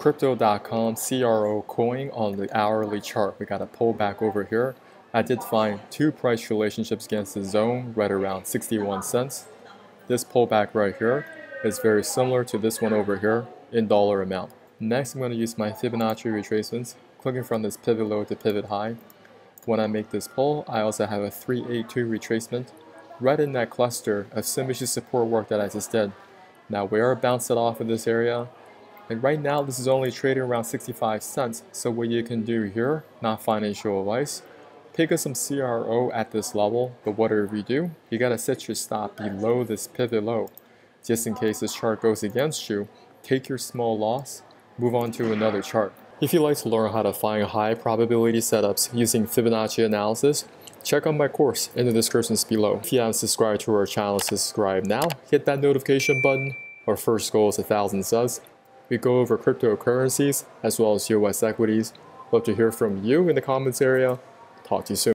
Crypto.com CRO coin on the hourly chart. We got a pullback over here. I did find two price relationships against the zone right around 61 cents. This pullback right here is very similar to this one over here in dollar amount. Next, I'm going to use my Fibonacci retracements, clicking from this pivot low to pivot high. When I make this pull, I also have a 382 retracement right in that cluster of symmetry support work that I just did. Now we are bounced off in this area, and right now this is only trading around 65 cents, so what you can do here, not financial advice, pick up some CRO at this level, but whatever you do, you gotta set your stop below this pivot low. Just in case this chart goes against you, take your small loss, move on to another chart. If you'd like to learn how to find high probability setups using Fibonacci analysis, check out my course in the descriptions below. If you haven't subscribed to our channel, subscribe now, hit that notification button. Our first goal is a thousand subs. We go over cryptocurrencies as well as US equities. Love to hear from you in the comments area. Talk to you soon.